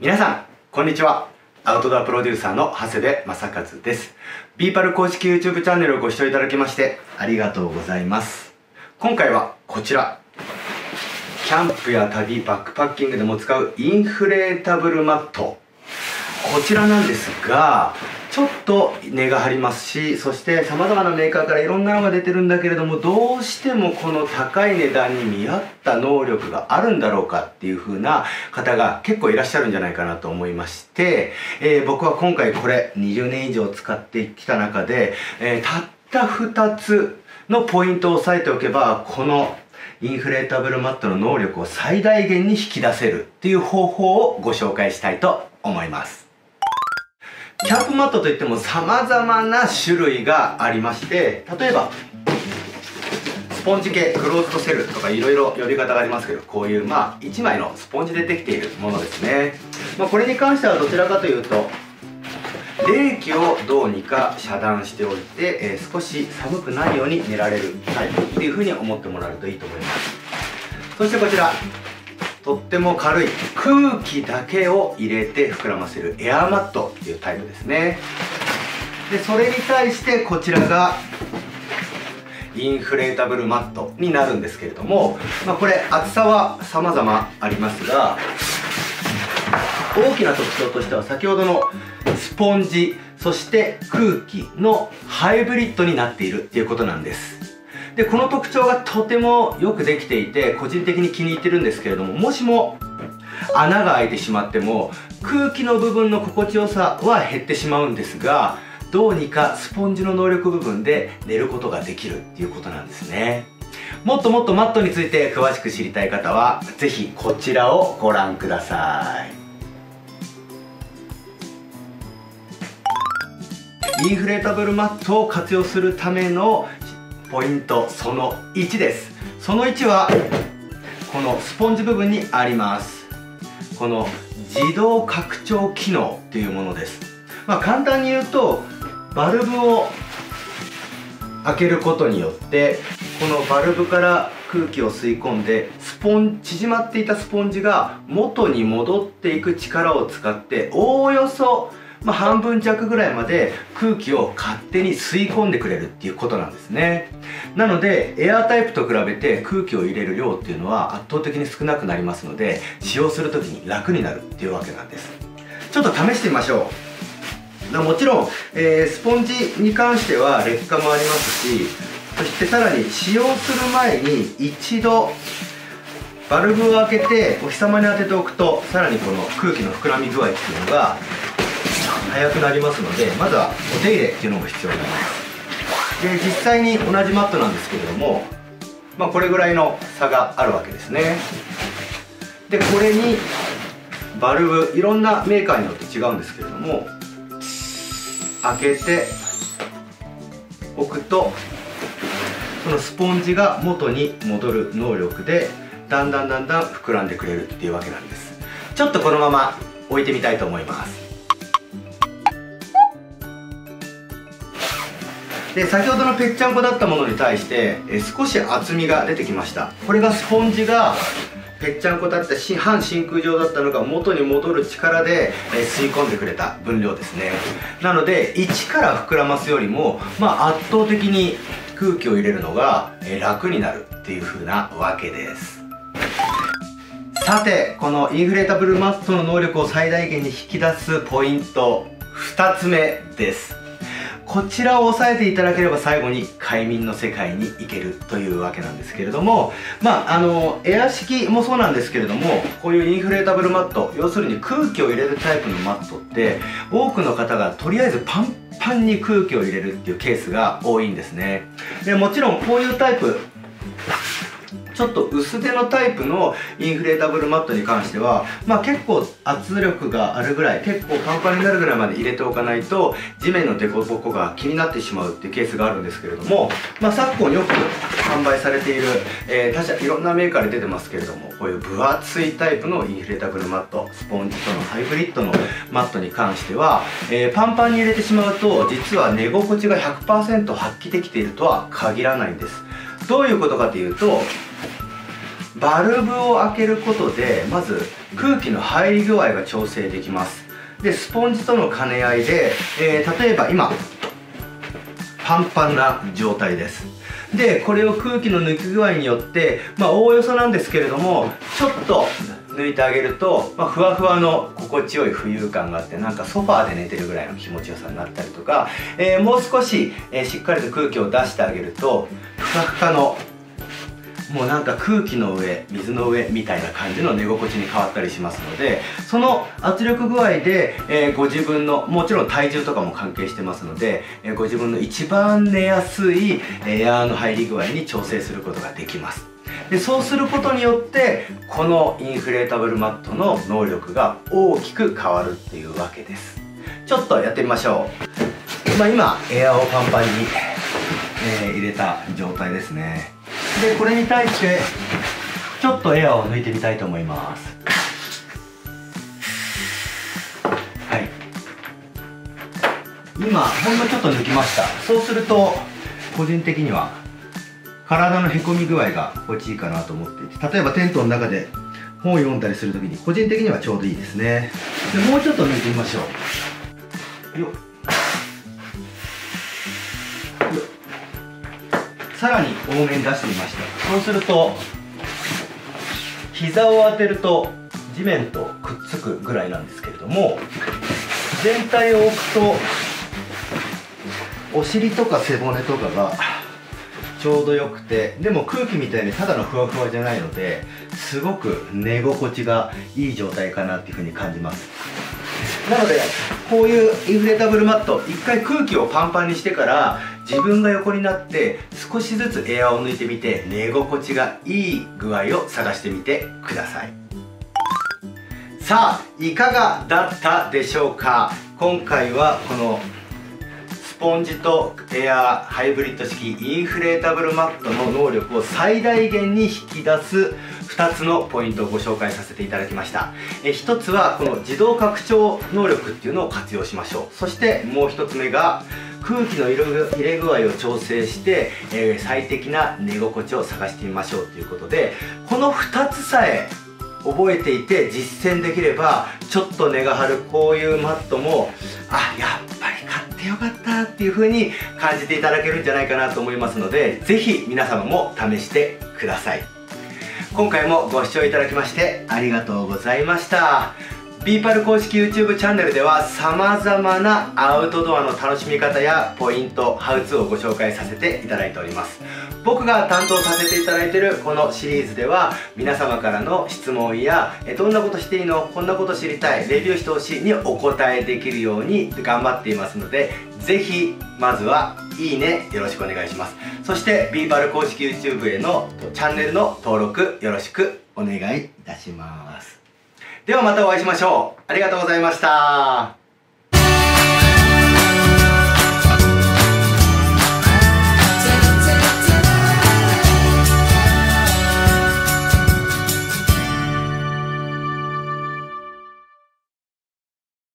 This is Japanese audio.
皆さんこんにちは。アウトドアプロデューサーの長谷部正和です。ビーパル公式 YouTube チャンネルをご視聴いただきましてありがとうございます。今回はこちら。キャンプや旅バックパッキングでも使うインフレータブルマット。こちらなんですがちょっと値が張りますしそして様々なメーカーからいろんなのが出てるんだけれどもどうしてもこの高い値段に見合った能力があるんだろうかっていう風な方が結構いらっしゃるんじゃないかなと思いまして、えー、僕は今回これ20年以上使ってきた中で、えー、たった2つのポイントを押さえておけばこのインフレータブルマットの能力を最大限に引き出せるっていう方法をご紹介したいと思います。キャンプマットといっても様々な種類がありまして例えばスポンジ系クローズドセルとかいろいろ呼び方がありますけどこういうまあ1枚のスポンジでできているものですね、まあ、これに関してはどちらかというと冷気をどうにか遮断しておいて、えー、少し寒くないように寝られるタイプっていう風に思ってもらえるといいと思います。そしてこちらとっても軽い。空気だけを入れて膨らませる。エアーマットっていうタイプですね。でそれに対してこちらがインフレータブルマットになるんですけれども、まあ、これ厚さは様々ありますが大きな特徴としては先ほどのスポンジそして空気のハイブリッドになっているっていうことなんです。でこの特徴がとてもよくできていて個人的に気に入ってるんですけれどももしも穴が開いてしまっても空気の部分の心地よさは減ってしまうんですがどうにかスポンジの能力部分で寝ることができるっていうことなんですね。もっともっとマットについて詳しく知りたい方は是非こちらをご覧ください。インフレータブルマットを活用するためのポイントその1です。その1はこのスポンジ部分にあります。この自動拡張機能っていうものです。まあ簡単に言うとバルブを開けることによってこのバルブから空気を吸い込んでスポン縮まっていたスポンジが元に戻っていく力を使っておおよそまあ、半分弱ぐらいまで空気を勝手に吸い込んでくれるっていうことなんですね。なのでエアータイプと比べて空気を入れる量っていうのは圧倒的に少なくなりますので使用する時に楽になるっていうわけなんです。ちょっと試してみましょう。もちろん、えー、スポンジに関しては劣化もありますしそしてさらに使用する前に一度バルブを開けてお日様に当てておくとさらにこの空気の膨らみ具合っていうのが速くなりますのでまずはお手入れっていうのも必要になります。で実際に同じマットなんですけれどもまあこれぐらいの差があるわけですね。でこれにバルブいろんなメーカーによって違うんですけれども開けておくとこのスポンジが元に戻る能力でだんだんだんだん膨らんでくれるっていうわけなんです。ちょっとこのまま置いてみたいと思います。で先ほどのぺっちゃんこだったものに対してえ少し厚みが出てきました。これがスポンジがぺっちゃんこだった半真空状だったのが元に戻る力で、え吸い込んでくれた分量ですね。なので1から膨らますよりも、まあ、圧倒的に空気を入れるのが、え楽になるっていう風なわけです。さてこのインフレータブルマットの能力を最大限に引き出すポイント2つ目です。こちらを押さえていただければ最後に快眠の世界に行けるというわけなんですけれどもまああのエア式もそうなんですけれどもこういうインフレータブルマット要するに空気を入れるタイプのマットって多くの方がとりあえずパンパンに空気を入れるっていうケースが多いんですね。でもちろんこういうタイプちょっと薄手のタイプのインフレータブルマットに関しては、まあ、結構圧力があるぐらい結構パンパンになるぐらいまで入れておかないと地面の凸凹が気になってしまうっていうケースがあるんですけれども、まあ、昨今よく販売されている、えー、他社いろんなメーカーで出てますけれどもこういう分厚いタイプのインフレータブルマットスポンジとのハイブリッドのマットに関しては、えー、パンパンに入れてしまうと実は寝心地が100%発揮できているとは限らないんです。どういうことかというとバルブを開けることでまず空気の入り具合が調整できます。でスポンジとの兼ね合いで、えー、例えば今パンパンな状態です。でこれを空気の抜き具合によってまあおおよそなんですけれどもちょっと抜いてあげると、まあ、ふわふわの心地よい浮遊感があってなんかソファーで寝てるぐらいの気持ちよさになったりとか、えー、もう少し、えー、しっかりと空気を出してあげるとふかふかのもうなんか空気の上水の上みたいな感じの寝心地に変わったりしますのでその圧力具合で、えー、ご自分のもちろん体重とかも関係してますので、えー、ご自分の一番寝やすいエアーの入り具合に調整することができます。でそうすることによってこのインフレータブルマットの能力が大きく変わるっていうわけです。ちょっとやってみましょう、まあ、今エアーをパンパンに、えー、入れた状態ですね。でこれに対してちょっとエアを抜いてみたいと思います。はい。今ほんのちょっと抜きました。そうすると個人的には体のへこみ具合が心地いいかなと思っていて例えばテントの中で本を読んだりするときに個人的にはちょうどいいですね。でもうちょっと抜いてみましょう。よっ。さらに多めに出してみました。そうすると膝を当てると地面とくっつくぐらいなんですけれども全体を置くとお尻とか背骨とかがちょうどよくてでも空気みたいにただのふわふわじゃないのですごく寝心地がいい状態かなっていうふうに感じます。なのでこういうインフレータブルマット一回空気をパンパンにしてから自分が横になって少しずつエアを抜いてみて寝心地がいい具合を探してみてください。さあいかがだったでしょうか？今回はこのスポンジとエアハイブリッド式インフレータブルマットの能力を最大限に引き出す2つのポイントをご紹介させていただきました。え1つはこの自動拡張能力っていうのを活用しましょう。そしてもう1つ目が空気の入れ具合を調整して、えー、最適な寝心地を探してみましょうということでこの2つさえ覚えていて実践できればちょっと根が張るこういうマットもあやっぱり買ってよかったっていう風に感じていただけるんじゃないかなと思いますので是非皆様も試してください。今回もご視聴いただきましてありがとうございました。ビーパル公式 YouTube チャンネルでは様々なアウトドアの楽しみ方やポイント、ハウツーをご紹介させていただいております。僕が担当させていただいているこのシリーズでは皆様からの質問やえどんなことしていいのこんなこと知りたいレビューしてほしいにお答えできるように頑張っていますのでぜひまずはいいねよろしくお願いします。そしてビーパル公式 YouTube へのチャンネルの登録よろしくお願いいたします。ではまたお会いしましょう。ありがとうございました。